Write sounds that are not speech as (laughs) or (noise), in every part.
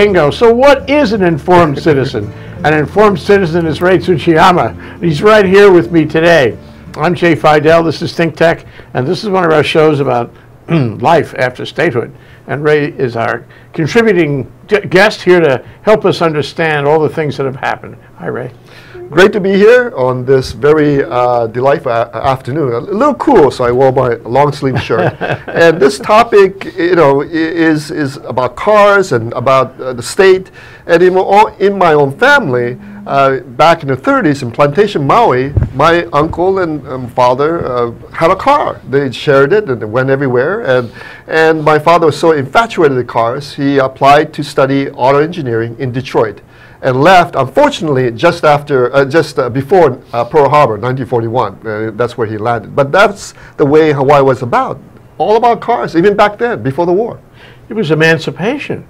Bingo. So what is an informed citizen? An informed citizen is Ray Tsuchiyama. He's right here with me today. I'm Jay Fidell. This is Think Tech, and this is one of our shows about (clears throat) life after statehood. And Ray is our contributing guest here to help us understand all the things that have happened. Hi, Ray. Great to be here on this very uh, delightful afternoon. A little cool, so I wore my long sleeve shirt. (laughs) and this topic, you know, is is about cars and about uh, the state. And in my, in my own family, uh, back in the 30s in Plantation Maui, my uncle and um, father uh, had a car. They shared it and it went everywhere. And and my father was so infatuated with cars, he applied to study auto engineering in Detroit and left, unfortunately, just after, uh, just uh, before uh, Pearl Harbor, 1941. Uh, that's where he landed. But that's the way Hawaii was about. All about cars, even back then, before the war. It was emancipation.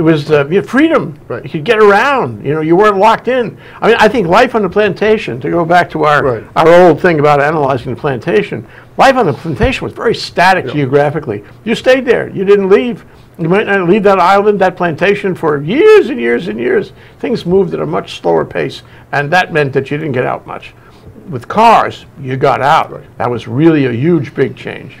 It was uh, freedom. Right. You could get around. You know, you weren't locked in. I mean, I think life on the plantation. To go back to our right. our old thing about analyzing the plantation, life on the plantation was very static yeah. geographically. You stayed there. You didn't leave. You might not leave that island, that plantation for years and years and years. Things moved at a much slower pace, and that meant that you didn't get out much. With cars, you got out. Right. That was really a huge, big change.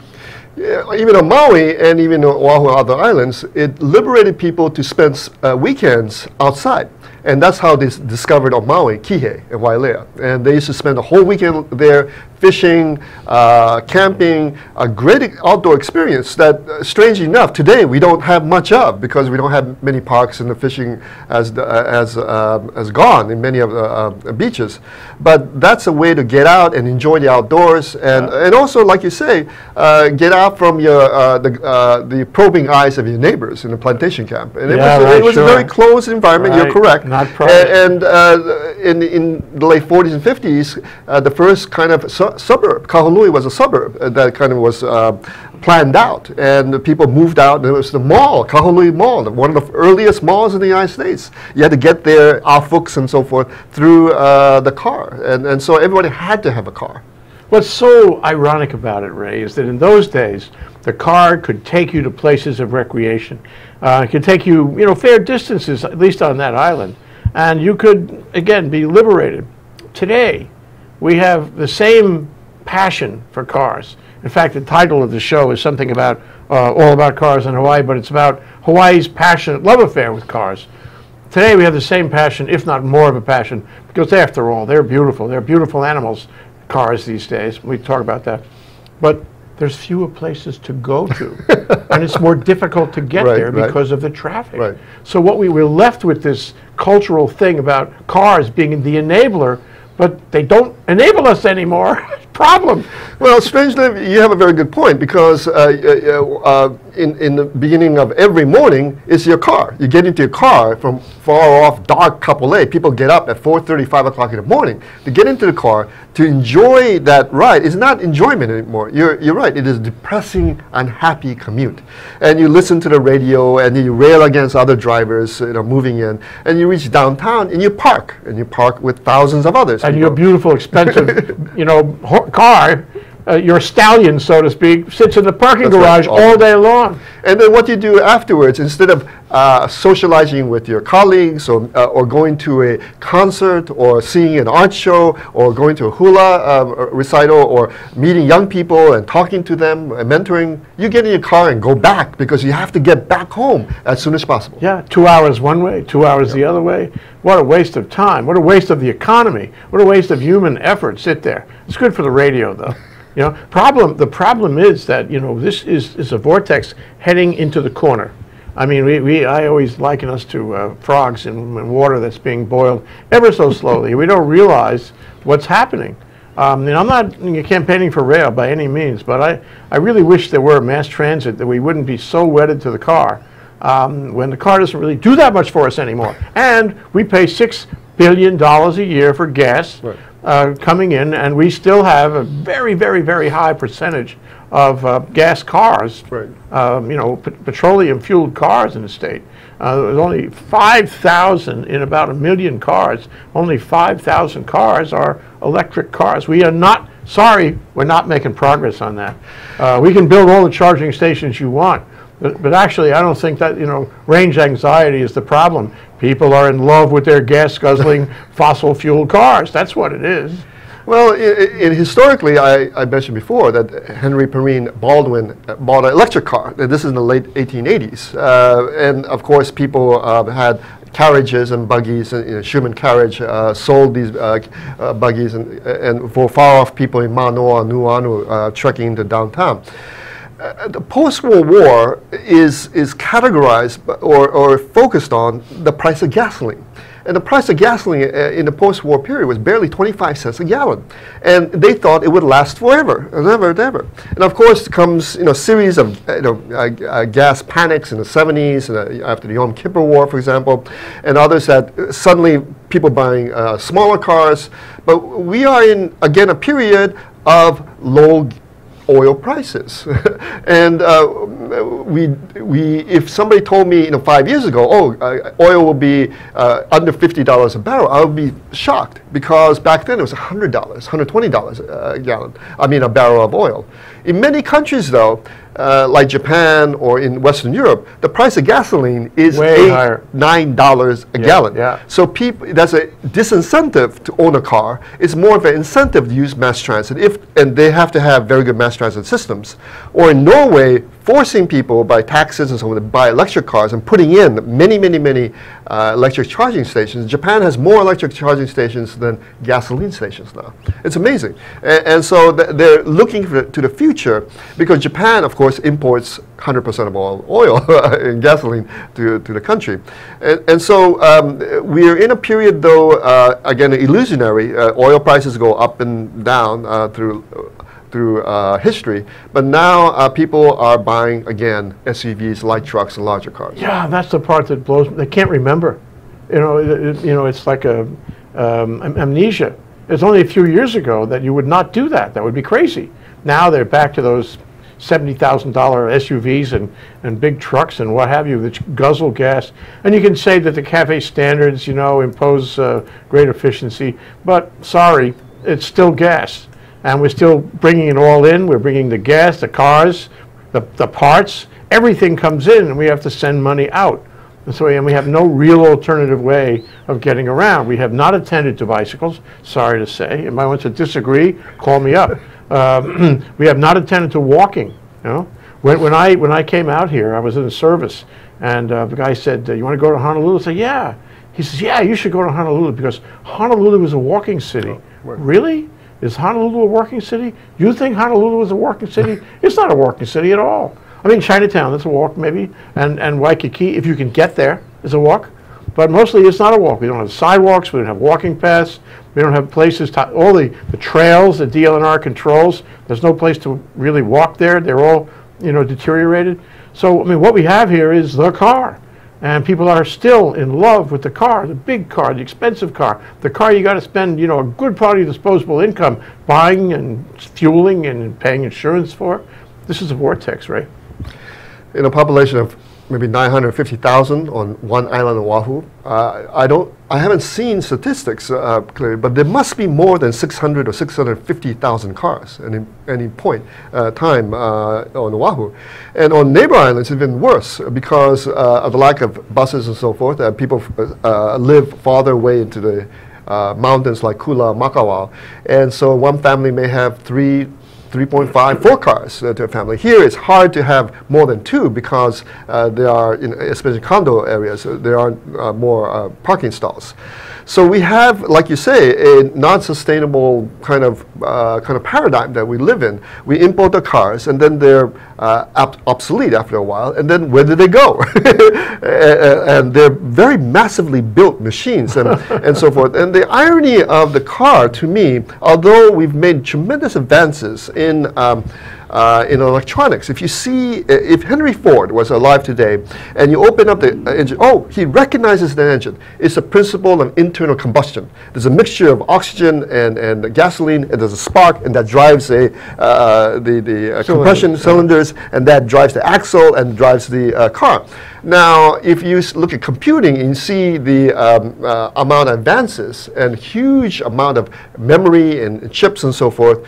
Even on Maui and even on Oahu and other islands, it liberated people to spend uh, weekends outside. And that's how they discovered on Maui, Kihei and Wailea. And they used to spend the whole weekend there fishing, uh, camping, a great outdoor experience that, uh, strangely enough, today we don't have much of because we don't have many parks and the fishing has, uh, has, has gone in many of the uh, beaches. But that's a way to get out and enjoy the outdoors and, yeah. and also, like you say, uh, get out from your, uh, the, the probing eyes of your neighbors in the plantation camp. And it was, right, it was sure. a very closed environment, right. you're correct. Not private. And, and in, in the late 40s and 50s, the first kind of so suburb. Kahului was a suburb uh, that kind of was uh, planned out, and people moved out. It was the mall, Kahului Mall, one of the earliest malls in the United States. You had to get there, Afux and so forth, through uh, the car, and and so everybody had to have a car. What's so ironic about it, Ray, is that in those days, the car could take you to places of recreation. Uh, it could take you, you know, fair distances, at least on that island, and you could again be liberated. Today, we have the same passion for cars. In fact, the title of the show is something about uh, all about cars in Hawaii, but it's about Hawaii's passionate love affair with cars. Today we have the same passion, if not more of a passion, because after all, they're beautiful. They're beautiful animals, cars these days. We talk about that. But there's fewer places to go to. (laughs) and it's more difficult to get right, there because right. of the traffic. Right. So what we were left with this cultural thing about cars being the enabler but they don't enable us anymore. (laughs) Problem. Well, strangely, you have a very good point because uh, uh, uh, in, in the beginning of every morning is your car. You get into your car from far off dark Kapolei. People get up at 4.30, 5 o'clock in the morning to get into the car to enjoy that ride. It's not enjoyment anymore. You're, you're right. It is depressing, unhappy commute. And you listen to the radio and you rail against other drivers you know, moving in. And you reach downtown and you park. And you park with thousands of others. And your beautiful, expensive, (laughs) you know, car uh, your stallion, so to speak, sits in the parking That's garage right. all day long. And then what do you do afterwards, instead of uh, socializing with your colleagues or, uh, or going to a concert or seeing an art show or going to a hula um, recital or meeting young people and talking to them and mentoring, you get in your car and go back because you have to get back home as soon as possible. Yeah, two hours one way, two hours the other way. What a waste of time. What a waste of the economy. What a waste of human effort. Sit there. It's good for the radio, though. You know, problem. The problem is that you know this is is a vortex heading into the corner. I mean, we, we I always liken us to uh, frogs in, in, water that's being boiled ever so slowly. we don't realize what's happening. Um, and I'm not campaigning for rail by any means, but I, I really wish there were mass transit that we wouldn't be so wedded to the car um, when the car doesn't really do that much for us anymore. And we pay $6 billion a year for gas. Right uh, coming in, and we still have a very, very, very high percentage of uh, gas cars, right. um, you know, petroleum-fueled cars in the state. Uh, there's only 5,000 in about a million cars. Only 5,000 cars are electric cars. We are not, sorry, we're not making progress on that. Uh, we can build all the charging stations you want, But, but actually, I don't think that, you know, range anxiety is the problem. People are in love with their gas guzzling (laughs) fossil fuel cars. That's what it is. Well, i i historically, I, I, mentioned before that Henry Perrine Baldwin bought an electric car. This is in the late 1880s. Uh, and of course, people uh, had carriages and buggies, and you know, Schuman carriage uh, sold these uh, uh, buggies and, and for far off people in Manoa, Nuuanu, uh, trekking into downtown. Uh, the post-war war is, is categorized or, or focused on the price of gasoline. And the price of gasoline uh, in the post-war period was barely 25 cents a gallon. And they thought it would last forever, ever and ever. And of course comes, you know, series of uh, you know, uh, gas panics in the 70s, and, after the Yom Kippur War, for example, and others that suddenly people buying smaller cars. But we are in, again, a period of low oil prices. (laughs) and uh, we, we, if somebody told me you know, five years ago, oh, uh, oil will be uh, under $50 a barrel, I would be shocked because back then it was $100, $120 a gallon, I mean a barrel of oil. In many countries though, uh, like Japan or in Western Europe, the price of gasoline is Way eight, higher. nine dollars a Yeah, gallon. yeah. So people, that's a disincentive to own a car. It's more of an incentive to use mass transit. If and they have to have very good mass transit systems. Or in Norway, forcing people by taxes and so on to buy electric cars and putting in many, many, many uh, electric charging stations. Japan has more electric charging stations than gasoline stations now. It's amazing. And, and so th they're looking to the future because Japan, of course, imports 100% of all oil (laughs) and gasoline to, to the country. And, and so um, we're in a period, though, uh, again, illusionary. Uh, oil prices go up and down uh, through through uh, history, but now uh, people are buying again SUVs, light trucks, and larger cars. Yeah, that's the part that blows. They can't remember. You know, it- you know, it's like a um, amnesia. It's only a few years ago that you would not do that. That would be crazy. Now they're back to those seventy thousand dollar SUVs and and big trucks and what have you that guzzle gas. And you can say that the CAFE standards, you know, impose uh, great efficiency, but sorry, it's still gas, and we're still bringing it all in. We're bringing the gas, the cars, the the parts, everything comes in, and we have to send money out. And so, and we have no real alternative way of getting around. We have not attended to bicycles, sorry to say. If I want to disagree, call me up. Um, (clears throat) we have not attended to walking, you know. When, when I, when I came out here, I was in the service, and uh, the guy said, uh, you want to go to Honolulu? I said, yeah. He says, yeah, you should go to Honolulu because Honolulu is a walking city. really? Is Honolulu a working city? You think Honolulu is a working city? (laughs) it's not a working city at all. I mean, Chinatown, that's a walk maybe, and, and Waikiki, if you can get there, is a walk. But mostly it's not a walk. We don't have sidewalks, we don't have walking paths, we don't have places, to, all the, the trails that DLNR controls, there's no place to really walk there. They're all, you know, deteriorated. So, I mean, what we have here is the car. And people are still in love with the car, the big car, the expensive car, the car you got to spend, you know, a good part of your disposable income buying and fueling and paying insurance for. This is a vortex, right? in a population of maybe 950,000 on one island of Oahu. Uh, I don't, I haven't seen statistics uh, clearly, but there must be more than 600 or 650,000 cars at any, any point uh, time uh, on Oahu. And on neighbor islands, it's even worse because uh, of the lack of buses and so forth. Uh, people live farther away into the mountains like Kula, Makawao. And so one family may have three 3.5, four cars uh, to a family. Here it's hard to have more than two because uh, there are, in, especially condo areas, uh, there are uh, more uh, parking stalls. So we have, like you say, a non-sustainable kind of uh, kind of paradigm that we live in. We import the cars, and then they're uh, obsolete after a while. And then where do they go? (laughs) and they're very massively built machines and, (laughs) and so forth. And the irony of the car, to me, although we've made tremendous advances in um, uh, in electronics. If you see, if Henry Ford was alive today and you open up the uh, engine, oh, he recognizes the engine. It's a principle of internal combustion. There's a mixture of oxygen and, and gasoline, and there's a spark, and that drives a, uh, the, the uh, compression cylinders, and that drives the axle and drives the uh, car. Now, if you look at computing and see the um, uh, amount of advances and huge amount of memory and chips and so forth,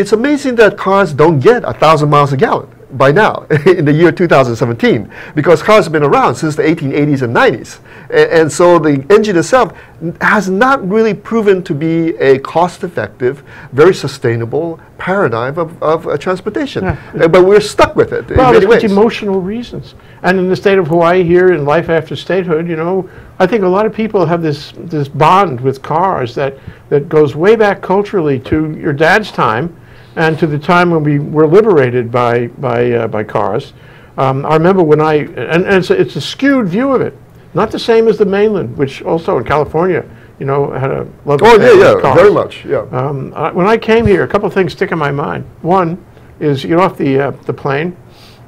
it's amazing that cars don't get a thousand miles a gallon. by now (laughs) in the year 2017 because cars have been around since the 1880s and 90s. And, and so the engine itself has not really proven to be a cost effective, very sustainable paradigm of, of uh, transportation. Yeah. Uh, but we're stuck with it well, in many emotional reasons. And in the state of Hawaii here in life after statehood, you know, I think a lot of people have this, this bond with cars that, that goes way back culturally to your dad's time and to the time when we were liberated by, by, uh, by cars. Um, I remember when I, and, and it's, a, it's a skewed view of it, not the same as the mainland, which also in California, you know, had a love. Oh yeah, yeah, cars. very much, yeah. Um, I, when I came here, a couple of things stick in my mind. One is you get off the uh, the plane,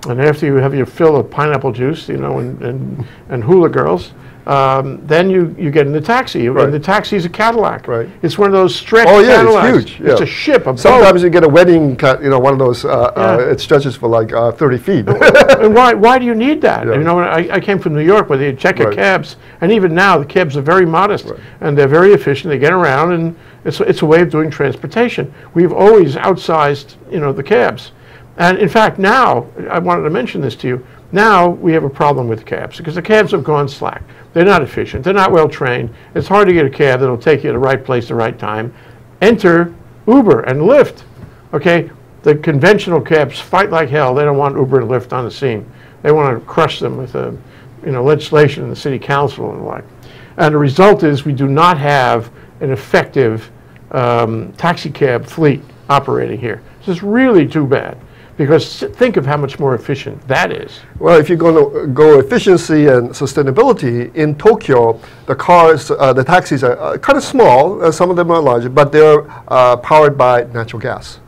and after you have your fill of pineapple juice, you know, and and, and hula girls, um, then you, you get in the taxi, right. and the taxi is a Cadillac. Right. It's one of those stretch oh, yeah, Cadillacs. It's huge. Yeah. It's a ship. A Sometimes boat. you get a wedding, cut, you know, one of those. Uh, uh yeah. uh, it stretches for like uh, 30 feet. (laughs) and why why do you need that? Yeah. You know, I, I came from New York where they check right. cabs, and even now the cabs are very modest right. and they're very efficient. They get around, and it's it's a way of doing transportation. We've always outsized, you know, the cabs. And in fact, now, I wanted to mention this to you, now we have a problem with cabs because the cabs have gone slack. They're not efficient. They're not well trained. It's hard to get a cab that'll take you to the right place, at the right time. Enter Uber and Lyft. Okay, the conventional cabs fight like hell. They don't want Uber and Lyft on the scene. They want to crush them with a, you know, legislation in the city council and the like. And the result is we do not have an effective um, taxi cab fleet operating here. This is really too bad. Because think of how much more efficient that is. Well, if you're going to go efficiency and sustainability, in Tokyo, the cars, uh, the taxis are uh, kind of small, uh, some of them are larger, but they're uh, powered by natural gas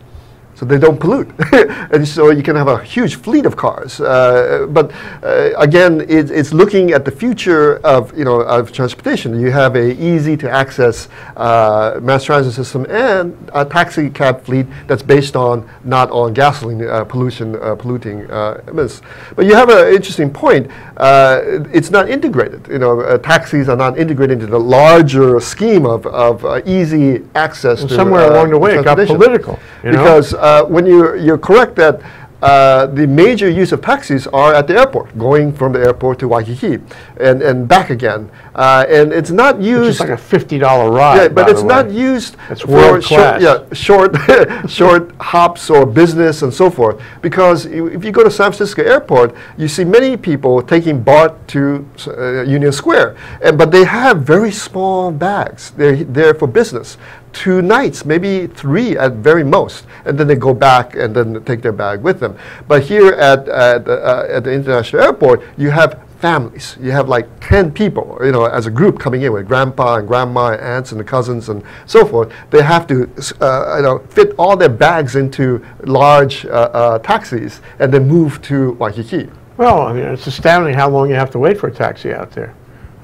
so they don't pollute. (laughs) and so you can have a huge fleet of cars. Uh, but uh, again, it, it's looking at the future of, you know, of transportation. You have a easy to access uh, mass transit system and a taxi cab fleet that's based on not on gasoline uh, pollution, uh, polluting uh, emissions. But you have an interesting point. it's not integrated. You know, taxis are not integrated into the larger scheme of, of easy access and to somewhere along the way it got political. You know? Because uh, when you, you're correct that uh, the major use of taxis are at the airport, going from the airport to Waikiki and, and back again. Uh, and it's not used. It's like a fifty dollar ride. Yeah, but it's not used it's for short, yeah, short, (laughs) short hops or business and so forth. Because if you go to San Francisco Airport, you see many people taking BART to uh, Union Square, and but they have very small bags. They're there for business two nights, maybe three at very most, and then they go back and then take their bag with them. But here at, at, uh, at the international airport, you have families. You have like 10 people, you know, as a group coming in with grandpa and grandma, and aunts and cousins and so forth. They have to, uh, you know, fit all their bags into large uh, uh, taxis and then move to Waikiki. Well, I mean, it's astounding how long you have to wait for a taxi out there.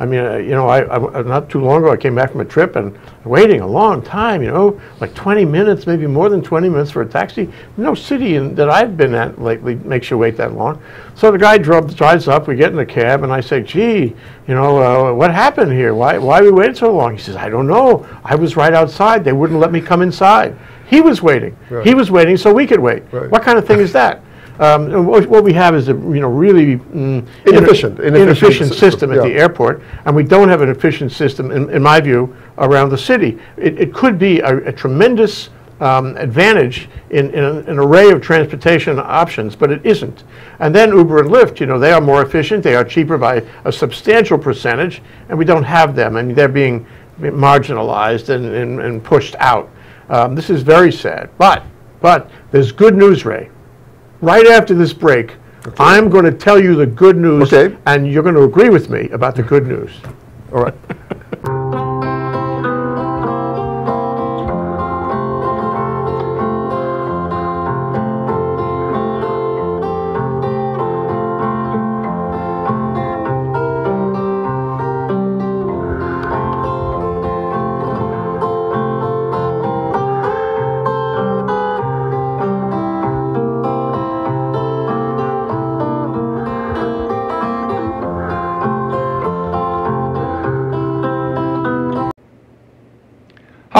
I mean, uh, you know, I, I, not too long ago, I came back from a trip and waiting a long time, you know, like 20 minutes, maybe more than 20 minutes for a taxi. No city in, that I've been at lately makes you wait that long. So the guy drove, drives up, we get in the cab, and I say, gee, you know, uh, what happened here? Why, why we waited so long? He says, I don't know. I was right outside. They wouldn't let me come inside. He was waiting. Right. He was waiting so we could wait. Right. What kind of thing is that? Um, what we have is a you know really mm, inefficient, inefficient, inefficient system at yeah. the airport, and we don't have an efficient system, in, in my view, around the city. It, it could be a, a tremendous um, advantage in, in an array of transportation options, but it isn't. And then Uber and Lyft, you know, they are more efficient, they are cheaper by a substantial percentage, and we don't have them. I mean, they're being marginalized and, and, and pushed out. Um, this is very sad. But, but there's good news, Ray right after this break, okay. I'm going to tell you the good news, okay. and you're going to agree with me about the good news. All right. (laughs)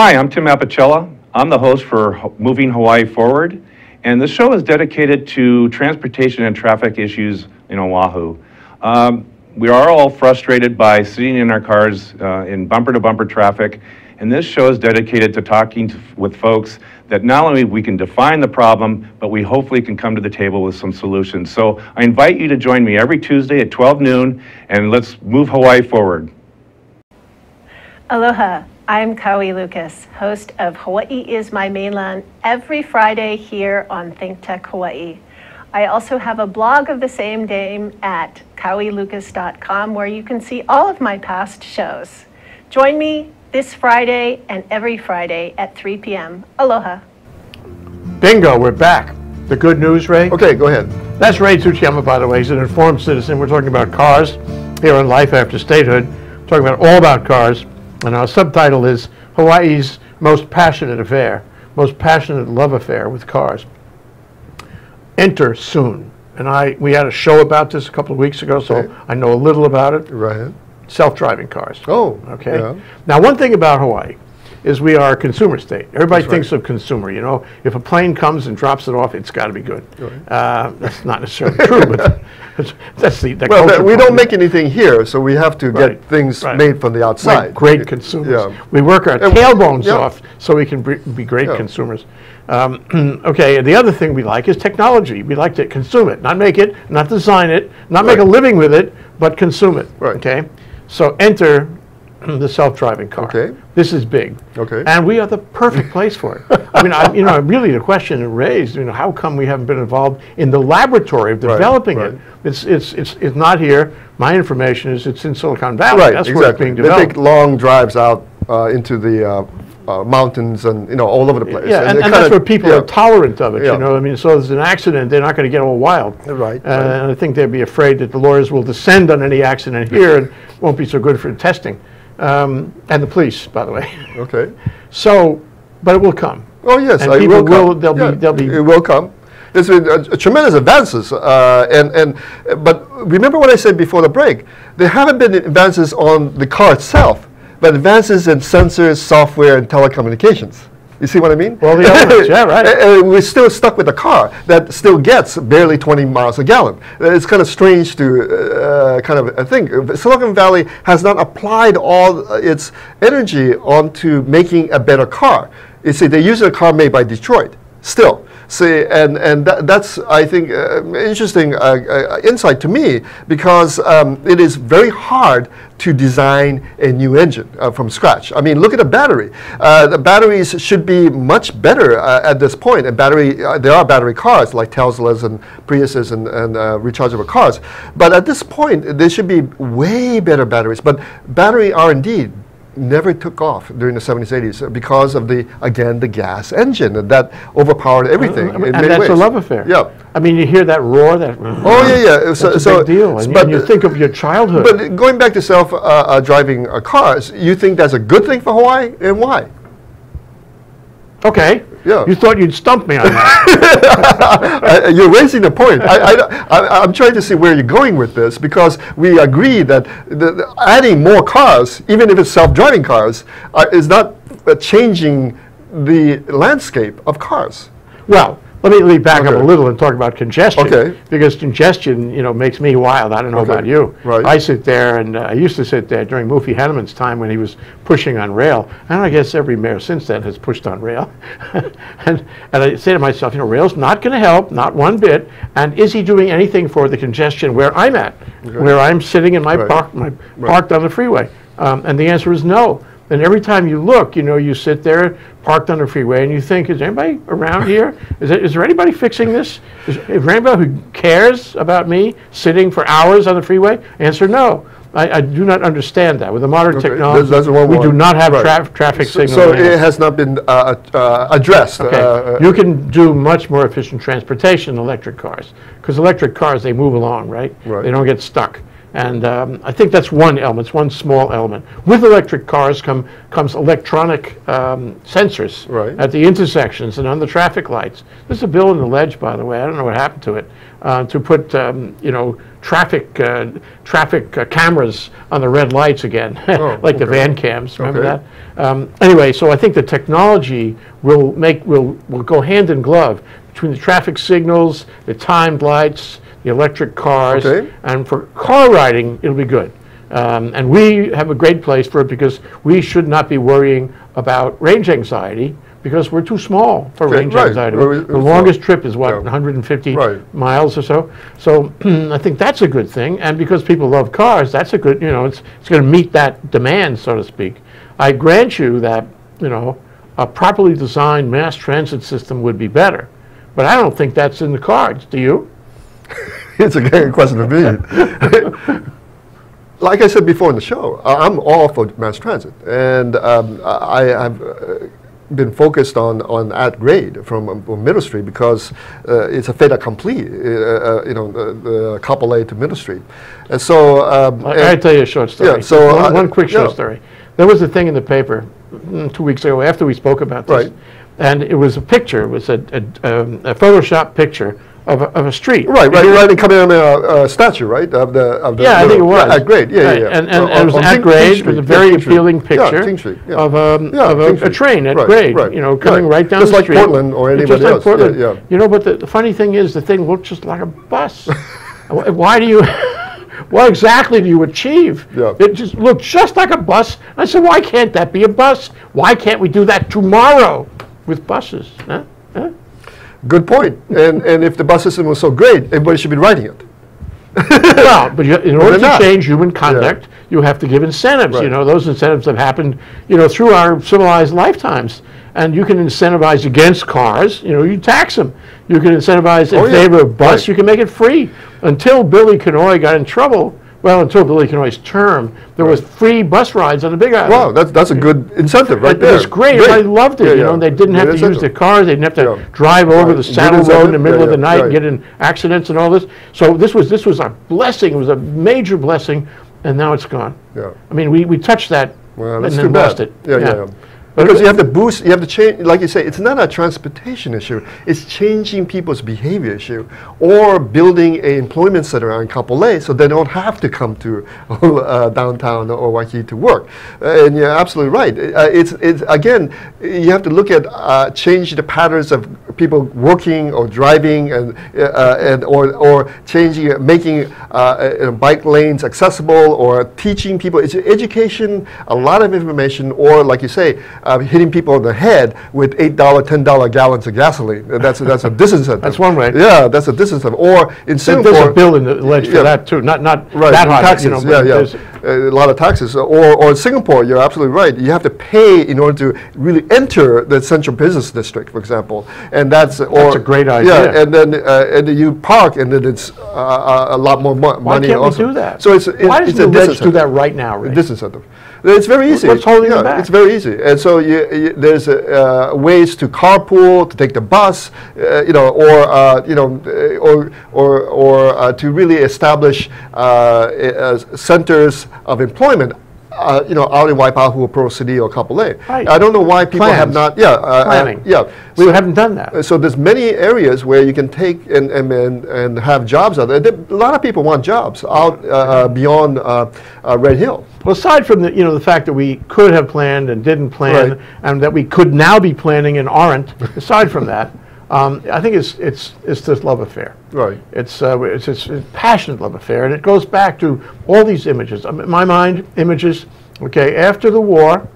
Hi, I'm Tim Apicella. I'm the host for Moving Hawaii Forward, And this show is dedicated to transportation and traffic issues in Oahu. Um, we are all frustrated by sitting in our cars uh, in bumper to bumper traffic. And this show is dedicated to talking to, with folks that not only we can define the problem, but we hopefully can come to the table with some solutions. So I invite you to join me every Tuesday at 12 noon, and let's move Hawaii forward. Aloha, I'm Kaui Lucas, host of Hawaii is My Mainland every Friday here on Think Tech Hawaii. I also have a blog of the same name at kauilucas.com where you can see all of my past shows. Join me this Friday and every Friday at 3 p.m. Aloha. Bingo, we're back. The good news, Ray? Okay, go ahead. That's Ray Tsuchiyama, by the way. He's an informed citizen. We're talking about cars here on Life After Statehood, talking about all about cars. And our subtitle is Hawaii's Most Passionate Affair, Most Passionate Love Affair with Cars. Enter soon. And I, we had a show about this a couple of weeks ago, so. I know a little about it. Right. Self-driving cars. Oh, Okay. yeah. Now, one thing about Hawaii is we are a consumer state. Everybody That's right. thinks of consumer. You know, if a plane comes and drops it off, it's got to be good. Right. Uh, that's not necessarily true, but that's- that's the, the Well, culture we don't make anything here, so we have to Right, get things right. made from the We're outside. great consumers. Yeah. We work our And- tailbones yeah. off so we can be great Yeah. consumers. Um, (clears throat) okay, the other thing we like is technology. We like to consume it, not make it, not design it, not make a living with it, but consume it. Right. Okay, so enter the self-driving car. Okay. This is big. Okay. And we are the perfect place for it. I mean, I, you know, really the question it raised, you know, how come we haven't been involved in the laboratory of developing right. it? It's, it's, it's, it's not here. My information is it's in Silicon Valley. Right, That's where it's exactly. being They developed. take long drives out uh, into the uh, uh, mountains and, you know, all over the place. Yeah, and, they and that's where people yeah. are tolerant of it, Yeah. you know, I mean, so there's an accident, they're not gonna get all wild. Right, Uh, right. And I think they'd be afraid that the lawyers will descend on any accident here and won't be so good for testing. Um, and the police, by the way. Okay. (laughs) So, but it will come. Oh, yes, And I people will come. will- they'll be- they'll be- It will come. There's been uh, tremendous advances, uh, and, and, but remember what I said before the break, there haven't been advances on the car itself, but advances in sensors, software, and telecommunications. You see what I mean? Well, the (laughs) yeah, right. And- and we're still stuck with a car that still gets barely 20 miles a gallon. Uh, It's kind of strange to uh, kind of uh, think. Silicon Valley has not applied all uh, its energy onto making a better car. You see, they're using a car made by Detroit still. See, and, and that, that's, I think, uh, interesting uh, uh, insight to me because um, it is very hard to design a new engine uh, from scratch. I mean, look at the battery. Uh, the batteries should be much better uh, at this point. And battery, uh, there are battery cars like Teslas and Priuses and, and uh, rechargeable cars. But at this point, there should be way better batteries. But battery R&D never took off during the 70s, 80s because of the, again, the gas engine and that overpowered everything. I mean, in And that's a love affair. Yeah. I mean, you hear that roar, that. Oh, yeah, yeah. So, That's a so, big deal. And, but, and you think of your childhood. but going back to self uh, uh, driving uh, cars, you think that's a good thing for Hawaii, and why? Okay. Yeah. You thought you'd stump me on that. (laughs) Uh, you're raising the point. I, I, am trying to see where you're going with this because we agree that the, the adding more cars, even if it's self-driving cars, uh, is not uh, changing the landscape of cars. Well, let me, let me back up a little and talk about congestion. Okay. Because congestion, you know, makes me wild. I don't know Okay. about you. Right. I sit there, and uh, I used to sit there during Mufi Hannemann's time when he was pushing on rail. And I guess every mayor since then has pushed on rail. (laughs) and, and I say to myself, you know, rail's not going to help, not one bit. And is he doing anything for the congestion where I'm at, where I'm sitting in my Right. park, my parked on the freeway? Um, and the answer is no. And every time you look, you know, you sit there parked on the freeway and you think, is anybody around here? Is, there, is there anybody fixing this? Is, is there anybody who cares about me sitting for hours on the freeway? Answer no. I, I do not understand that. With the modern Okay, technology, that's- that's one we do not have Right. tra- traffic So, signals. so it has not been uh, uh, addressed. Okay. Uh, you can do much more efficient transportation in electric cars because electric cars they move along, right? Right. They don't get stuck. And um, I think that's one element. It's one small element. With electric cars come comes electronic um, sensors Right. at the intersections and on the traffic lights. There's a bill in the ledge, by the way. I don't know what happened to it. Uh, to put um, you know traffic uh, traffic uh, cameras on the red lights again, (laughs) Oh, like the van cams. Remember Okay. that? Um, anyway, so I think the technology will make will will go hand in glove between the traffic signals, the timed lights, electric cars, Okay. and for car riding, it'll be good. Um, and we have a great place for it because we should not be worrying about range anxiety because we're too small for Okay, range right. anxiety. Well, The longest trip is what, Yeah. 150 Right. miles or so. So (clears throat) I think that's a good thing. And because people love cars, that's a good, you know, it's, it's going to meet that demand, so to speak. I grant you that, you know, a properly designed mass transit system would be better. But I don't think that's in the cards. Do you? (laughs) it's a good question to me. (laughs) like I said before in the show, I- I'm all for mass transit, and um, I have uh, been focused on, on at grade from, um, from Street because uh, it's a fait accompli, uh, uh, you know, the, the couple A to ministry, and so. Um, I, and- I'll tell you a short story. Yeah, so, one, uh, one quick short story. There was a thing in the paper mm, two weeks ago after we spoke about this, Right. and it was a picture. It was a, a, um, a Photoshop picture of a, of a street. Right, right, right. And coming on a, uh statue, right? Of the of the Yeah, I think it was. at grade. Yeah, Right, yeah, yeah. And, and, On- and it was at King- grade. King It was a Street. very Yeah, appealing picture King Street. Yeah. of, um, Yeah, of a, a train at Right, grade. right, You know, coming right. right down Just the like street. Portland or Just anybody like else. Yeah, Portland. yeah. You know, but the, the funny thing is, the thing looked just like a bus. (laughs) Why do you? (laughs) What exactly do you achieve? Yeah. It just looked just like a bus. I said, why can't that be a bus? Why can't we do that tomorrow with buses? Huh? Good point. And and if the bus system was so great, everybody should be riding it. (laughs) well, but you, in order to not. change human conduct, you have to give incentives. You know, those incentives have happened, you know, through our civilized lifetimes. And you can incentivize against cars. You know, you tax them. You can incentivize in Oh, yeah. favor of bus. Right. You can make it free. Until Billy Kenoi got in trouble, well, until Billy Kenoi's term, there was free bus rides on the Big Island. Wow, that's that's a good incentive right It there. was great. I loved it. Yeah, you yeah. know, they didn't have to use their cars. They didn't have to Yeah. drive over Right. the saddle road in the middle Yeah, of the yeah, night and get in accidents and all this. So this was this was a blessing. It was a major blessing, and now it's gone. Yeah. I mean, we, we touched that Well, and then lost it. Yeah, yeah. Because you have to boost, you have to change, like you say, it's not a transportation issue, it's changing people's behavior issue, or building a employment center on Kapolei so they don't have to come to (laughs) uh, downtown or Waikiki to work. Uh, and you're absolutely right. Uh, it's, it's, again, you have to look at, uh, change the patterns of people working or driving and, uh, and or, or changing, uh, making uh, uh, bike lanes accessible or teaching people. It's education, a lot of information, or like you say, uh, hitting people on the head with $8, $10 gallons of gasoline. That's a, that's a (laughs) disincentive. That's one way. Yeah, that's a disincentive. Or in Singapore, There's a bill in the ledge for that too. Not not Right, that high. taxes, you know, yeah, yeah. a lot of taxes. Or, or in Singapore, you're absolutely right. You have to pay in order to really enter the central business district, for example. And that's, or, a great Yeah, idea. and then uh, and then you park, and then it's uh, a lot more mo- Why money can't also. we do that? So it's it- Why doesn't a the ledge do that right now, Ray? Disincentive. It's very easy. What's holding them yeah, back? It's very easy, and so you, you, there's uh, ways to carpool, to take the bus, uh, you know, or uh, you know, uh, or or or uh, to really establish uh, uh, centers of employment. Uh, you know, out in Waipahu, Pearl City, or Kapolei. Right. I don't know why people have not. Yeah, uh, uh, Planning. yeah. We So- haven't done that. so there's many areas where you can take and, and, and, and have jobs out there. There- A lot of people want jobs out uh, uh, beyond uh, uh, Red Hill. Well, aside from the, you know, the fact that we could have planned and didn't plan, Right. and that we could now be planning and aren't, aside from that, um, I think it's, it's, it's this love affair. Right. It's, uh, it's, it's a passionate love affair, and it goes back to all these images. In my mind, images, okay, after the war,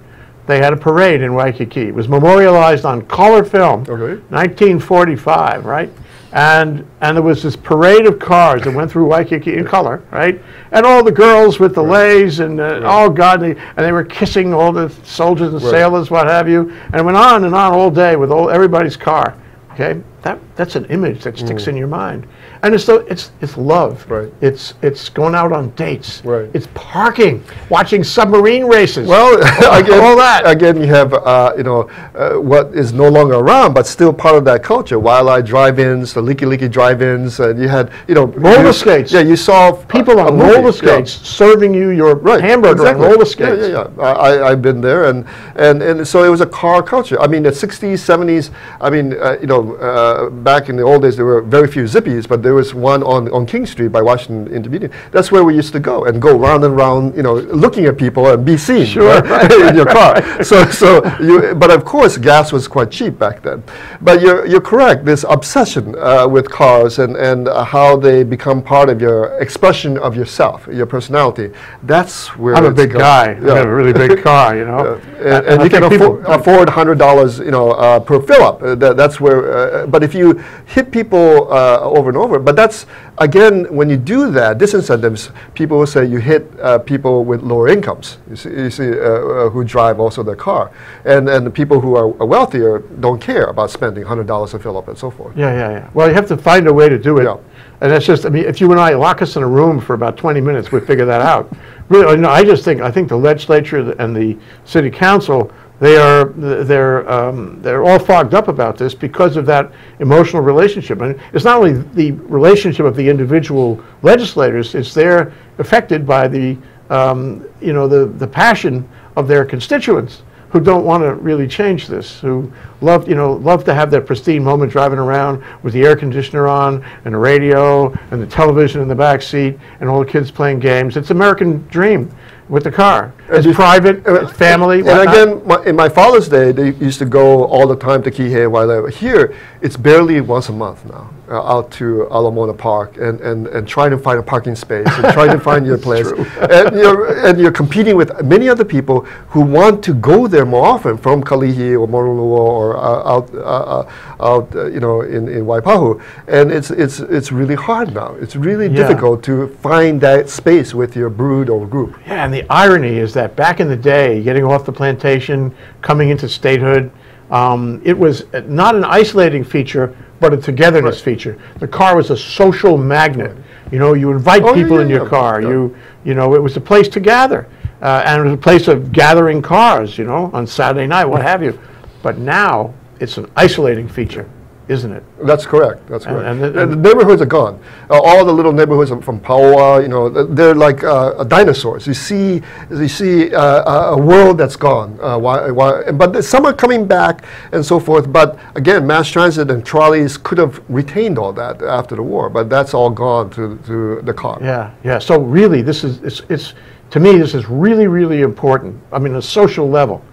they had a parade in Waikiki. It was memorialized on color film, Okay. 1945, right? And, and there was this parade of cars that went through Waikiki in color, right? And all the girls with the leis and, uh, oh God, they, and they were kissing all the soldiers and Right. sailors, what have you. And it went on and on all day with all, everybody's car, okay? That, that's an image that sticks in your mind. And it's, so, it's, it's love. Right. It's, it's going out on dates. Right. It's parking, watching submarine races. Well, (laughs) (laughs) again, all that. again, you have uh, you know uh, what is no longer around, but still part of that culture. Wildlife drive-ins, the leaky leaky drive-ins, and you had you know Roller you- skates. Yeah, you saw People a on movie, roller yeah. skates serving you your Right, hamburger exactly. on roller skates. Yeah, yeah, I, I- I've been there, and, and, and so it was a car culture. I mean, the 60s, 70s, I mean, uh, you know, uh, back in the old days, there were very few Zippy's, but there was one on, on King Street by Washington Intermediate. That's where we used to go and go round and round, you know, looking at people and be seen Sure. right, (laughs) in your car. (laughs) So, so you, but of course, gas was quite cheap back then. But you're, you're correct. This obsession uh, with cars and, and uh, how they become part of your expression of yourself, your personality. That's where I'm a big go- guy. I have a really big (laughs) car, you know. and, and I you can afford, afford hundred dollars, you know, uh, per fill up. Uh, that, that's where. Uh, but if you hit people uh, over and over, but that's again when you do that, disincentives. People will say you hit uh, people with lower incomes. You see, you see uh, uh, who drive also their car, and and the people who are wealthier don't care about spending hundred dollars to fill up and so forth. Yeah, yeah, yeah. Well, you have to find a way to do it. Yeah. And that's just, I mean, if you and I lock us in a room for about 20 minutes, we'd figure that out. Really, no, I just think, I think the legislature and the city council, they are, they're, um, they're all fogged up about this because of that emotional relationship. And it's not only the relationship of the individual legislators, it's they're affected by the, um, you know, the, the passion of their constituents who don't want to really change this, who love, you know, love to have that pristine moment driving around with the air conditioner on and the radio and the television in the back seat and all the kids playing games. It's American dream with the car. It's if- private, it's family. And whatnot. again, my, in my father's day, they used to go all the time to Kihei while they were here. It's barely once a month now, uh, out to Ala Moana Park and, and, and trying to find a parking space and trying to find your (laughs) place. and, you're, and you're competing with many other people who want to go there more often from Kalihi or Moanalua or uh, out, uh, uh, out uh, you know, in, in Waipahu. And it's, it's, it's really hard now. It's really Yeah. difficult to find that space with your brood or group. Yeah, and the irony is that back in the day, getting off the plantation, coming into statehood, um, it was not an isolating feature, but a togetherness feature. The car was a social magnet. You know, you invite Oh, yeah, people in your yeah. car. Yeah. You, you know, it was a place to gather, uh, and it was a place of gathering cars. You know, on Saturday night, what have you. But now it's an isolating feature, isn't it? That's correct. That's correct. and And, the- the neighborhoods are gone. Uh, all the little neighborhoods from Paoa, you know, they're like uh, dinosaurs. You see, you see uh, a world that's gone. Uh, why, why, but some are coming back and so forth. But again, mass transit and trolleys could have retained all that after the war. But that's all gone to, to the car. Yeah, yeah. So really, this is it's, it's to me this is really really important. I mean, a social level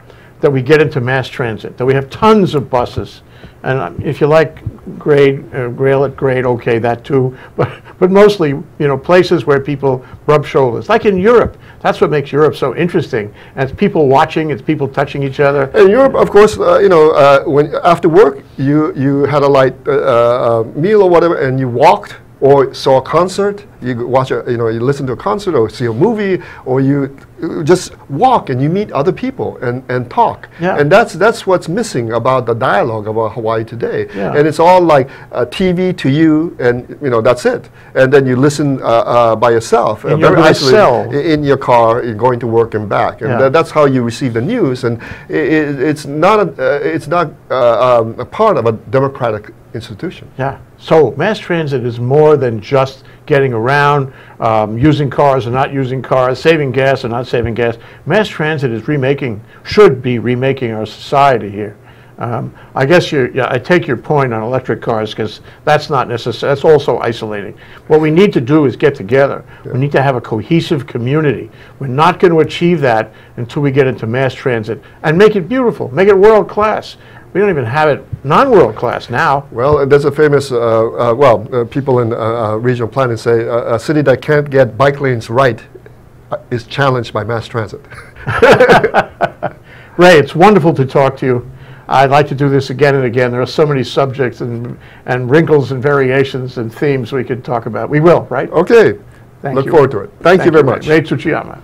that we get into mass transit, that we have tons of buses, and if you like grade, uh, rail at grade, okay, that too. (laughs) But but mostly, you know, places where people rub shoulders, like in Europe. That's what makes Europe so interesting. And it's people watching, it's people touching each other. In Europe, of course, uh, you know, uh, when after work you you had a light uh, uh, meal or whatever, and you walked or saw a concert. You watch a, you know, you listen to a concert or see a movie, or you just walk and you meet other people and, and talk. Yeah. And that's that's what's missing about the dialogue about Hawaii today. Yeah. And it's all like uh, TV to you, and you know that's it. And then you listen uh, uh, by yourself, In uh, your isolated, in your car, in going to work and back. And Yeah. that, that's how you receive the news, and i i it's not a, uh, it's not uh, um, a part of a democratic institution. Yeah. So mass transit is more than just getting around, um, using cars or not using cars, saving gas or not saving gas. Mass transit is remaking, should be remaking our society here. Um, I guess you, yeah, I take your point on electric cars because that's not necessary. That's also isolating. What we need to do is get together. We need to have a cohesive community. We're not going to achieve that until we get into mass transit and make it beautiful, make it world class. We don't even have it non-world class now. Well, there's a famous, uh, uh, well, uh, people in uh, uh, regional planning say uh, a city that can't get bike lanes right uh, is challenged by mass transit. (laughs) Ray, it's wonderful to talk to you. I'd like to do this again and again. There are so many subjects and, and wrinkles and variations and themes we could talk about. We will, right? Okay, Thank you. look you. forward to it. Thank, you very Ray. much. Ray Tsuchiyama.